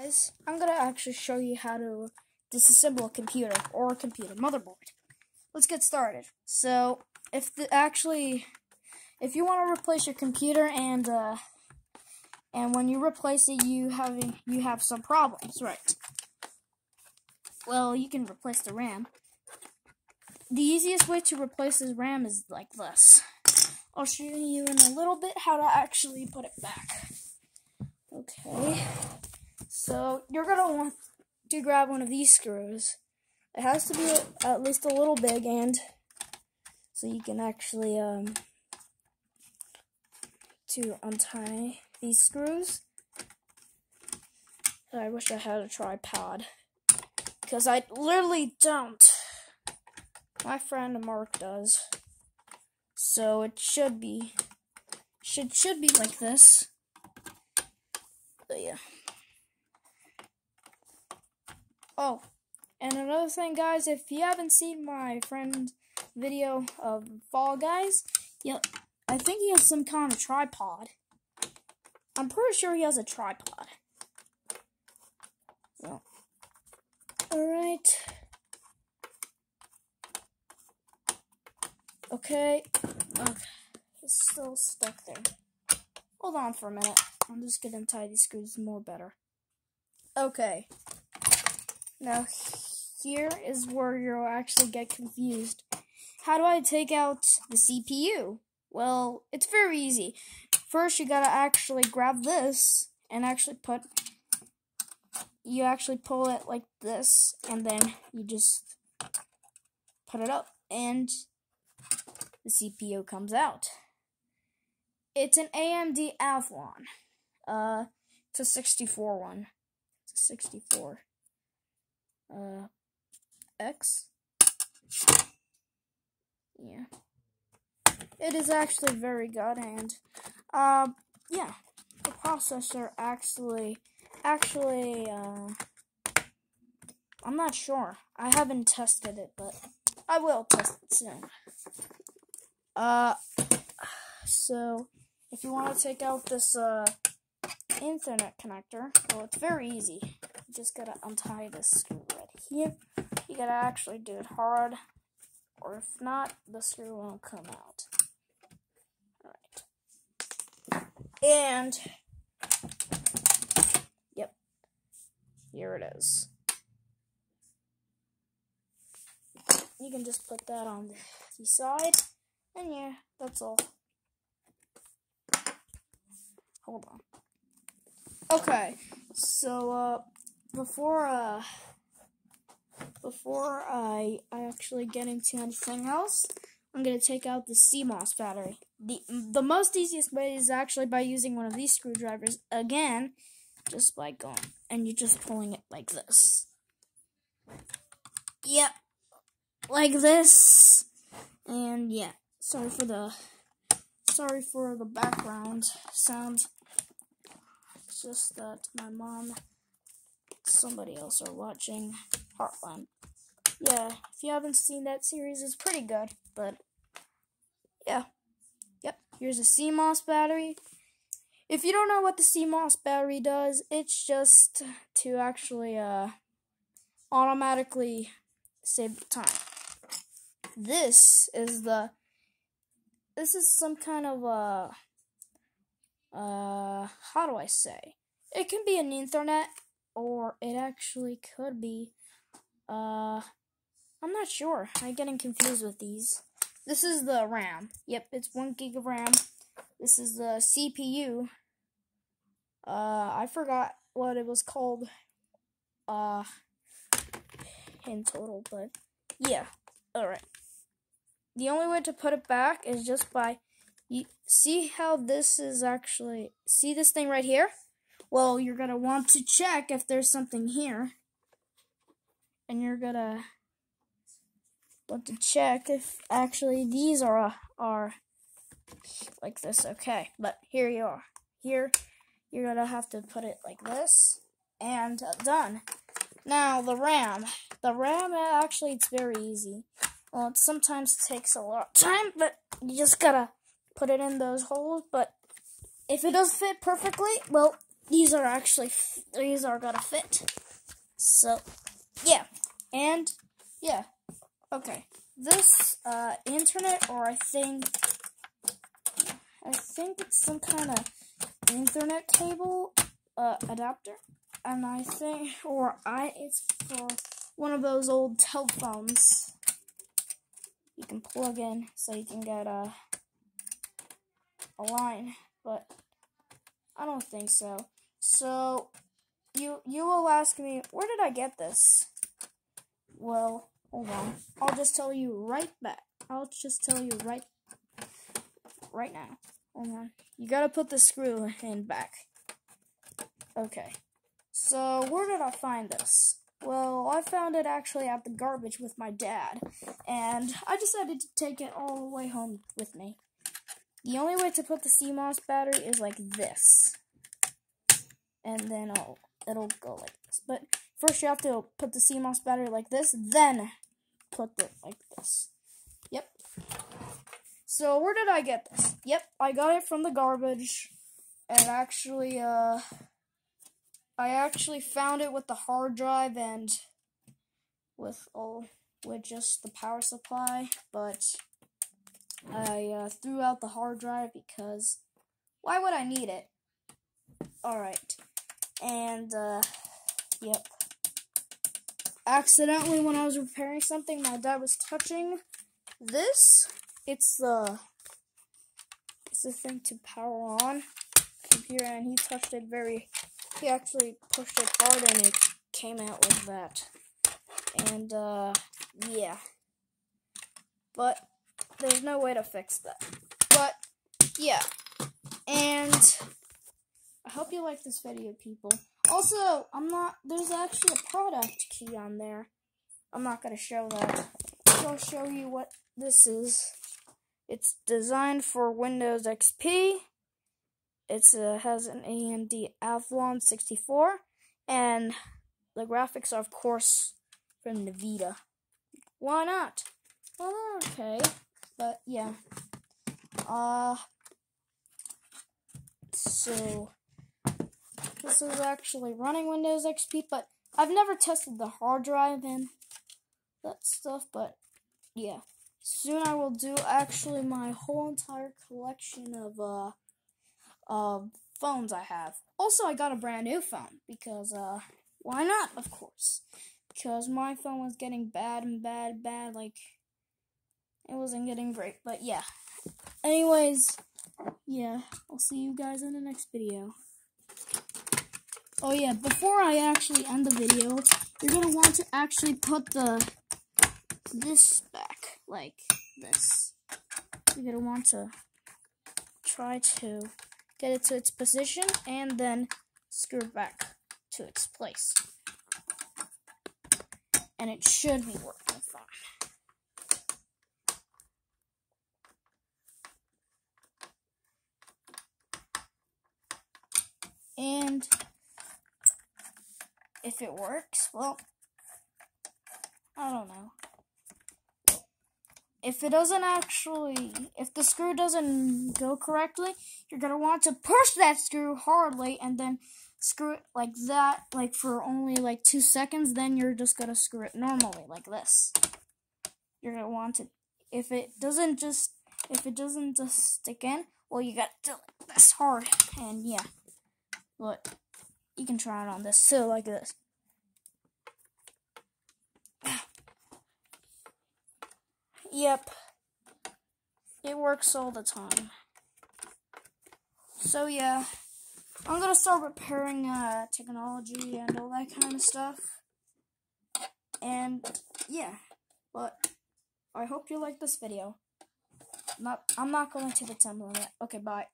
Guys, I'm gonna actually show you how to disassemble a computer or a computer motherboard. Let's get started. So, if the actually, if you want to replace your computer and uh, and when you replace it, you having you have some problems, right? Well, you can replace the RAM. The easiest way to replace this RAM is like this. I'll show you in a little bit how to actually put it back. Okay. So you're gonna want to grab one of these screws. It has to be at least a little big and so you can actually um to untie these screws. I wish I had a tripod because I literally don't. My friend Mark does. So it should be should should be like this. But yeah. Oh, and another thing, guys, if you haven't seen my friend video of Fall Guys, yeah, I think he has some kind of tripod. I'm pretty sure he has a tripod. Well, alright. Okay. Okay. It's still stuck there. Hold on for a minute. I'm just gonna tie these screws more better. Okay. Now, here is where you'll actually get confused. How do I take out the CPU? Well, it's very easy. First, you gotta actually grab this and actually put. You actually pull it like this, and then you just put it up, and the CPU comes out. It's an AMD Athlon. Uh, it's a 64 one. It's a 64 uh, X. Yeah. It is actually very good, and, uh, yeah, the processor actually, actually, uh, I'm not sure. I haven't tested it, but I will test it soon. Uh, so, if you want to take out this, uh, Ethernet connector, well, it's very easy. You just gotta untie this screw here. You gotta actually do it hard, or if not, the screw won't come out. Alright. And, yep, here it is. You can just put that on the side, and yeah, that's all. Hold on. Okay, so uh, before uh, before I I actually get into anything else, I'm gonna take out the CMOS battery. the The most easiest way is actually by using one of these screwdrivers again, just by going and you're just pulling it like this. Yep, like this, and yeah. Sorry for the sorry for the background sound just that my mom, somebody else are watching Heartland. Yeah, if you haven't seen that series, it's pretty good, but yeah. Yep, here's a CMOS battery. If you don't know what the CMOS battery does, it's just to actually uh, automatically save time. This is the this is some kind of uh uh, how do I say? It can be an Ethernet, or it actually could be, uh, I'm not sure. I'm getting confused with these. This is the RAM. Yep, it's one gig of RAM. This is the CPU. Uh, I forgot what it was called, uh, in total, but yeah, alright. The only way to put it back is just by you see how this is actually, see this thing right here? Well, you're going to want to check if there's something here. And you're going to want to check if actually these are, are like this. Okay, but here you are. Here, you're going to have to put it like this. And uh, done. Now, the RAM. The RAM, actually, it's very easy. Well, it sometimes takes a lot of time, but you just gotta put it in those holes, but if it does fit perfectly, well, these are actually these are gonna fit. So, yeah, and yeah, okay. This uh, internet, or I think, I think it's some kind of Ethernet cable uh, adapter, and I think, or I, it's for one of those old telephones you can plug in so you can get a a line, but I don't think so. So you you will ask me, where did I get this? Well, hold on. I'll just tell you right back. I'll just tell you right right now. Hold on. You gotta put the screw in back. Okay. So where did I find this? Well, I found it actually at the garbage with my dad, and I decided to take it all the way home with me. The only way to put the CMOS battery is like this. And then it'll, it'll go like this. But first you have to put the CMOS battery like this, then put it like this. Yep. So where did I get this? Yep, I got it from the garbage. And actually, uh, I actually found it with the hard drive and with all, with just the power supply, but I uh, threw out the hard drive because why would I need it? Alright. And, uh, yep. Accidentally, when I was repairing something, my dad was touching this. It's the, it's the thing to power on computer, and he touched it very, he actually pushed it hard, and it came out like that. And, uh, yeah. But, there's no way to fix that. But, yeah. And I hope you like this video, people. Also, I'm not, there's actually a product key on there. I'm not going to show that. I'll show you what this is. It's designed for Windows XP. It uh, has an AMD Athlon 64. And the graphics are, of course, from Nvidia. Why not? Well, okay. But yeah. Uh so this is actually running Windows XP, but I've never tested the hard drive and that stuff, but yeah. Soon I will do actually my whole entire collection of uh uh phones I have. Also I got a brand new phone because uh why not, of course. Because my phone was getting bad and bad, bad, like it wasn't getting great, but yeah. Anyways, yeah, I'll see you guys in the next video. Oh yeah, before I actually end the video, you're gonna want to actually put the this back like this. You're gonna want to try to get it to its position and then screw it back to its place. And it should be working fine. And if it works, well, I don't know. If it doesn't actually, if the screw doesn't go correctly, you're going to want to push that screw hardly and then screw it like that, like for only like two seconds. Then you're just going to screw it normally, like this. You're going to want to, if it doesn't just, if it doesn't just stick in, well, you got to do it this hard. And yeah. But you can try it on this too, like this. Yep. It works all the time. So yeah, I'm gonna start repairing uh, technology and all that kind of stuff. And yeah, but I hope you like this video. Not, I'm not going to the temple yet. Okay, bye.